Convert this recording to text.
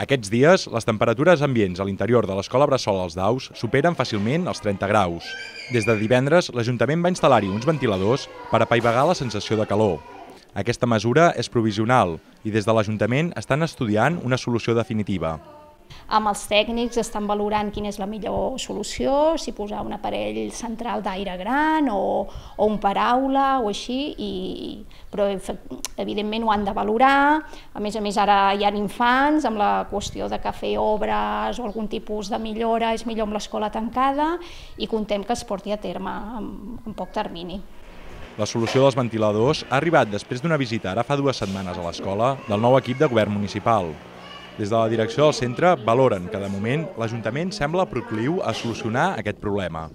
Aquests dies, les temperatures ambients a l'interior de l'escola Bressol als Daus superen fàcilment els 30 graus. Des de divendres, l'Ajuntament va instal·lar-hi uns ventiladors per apaivagar la sensació de calor. Aquesta mesura és provisional i des de l'Ajuntament estan estudiant una solució definitiva amb els tècnics estan valorant quina és la millor solució, si posar un aparell central d'aire gran o, o un paraula o així, i, però evidentment ho han de valorar, a més a més ara hi ha infants amb la qüestió de que fer obres o algun tipus de millora és millor amb l'escola tancada i contem que es porti a terme en, en poc termini. La solució dels ventiladors ha arribat després d'una visita ara fa dues setmanes a l'escola del nou equip de govern municipal. Des de la direcció del centre valoren que de moment l'Ajuntament sembla procliu a solucionar aquest problema.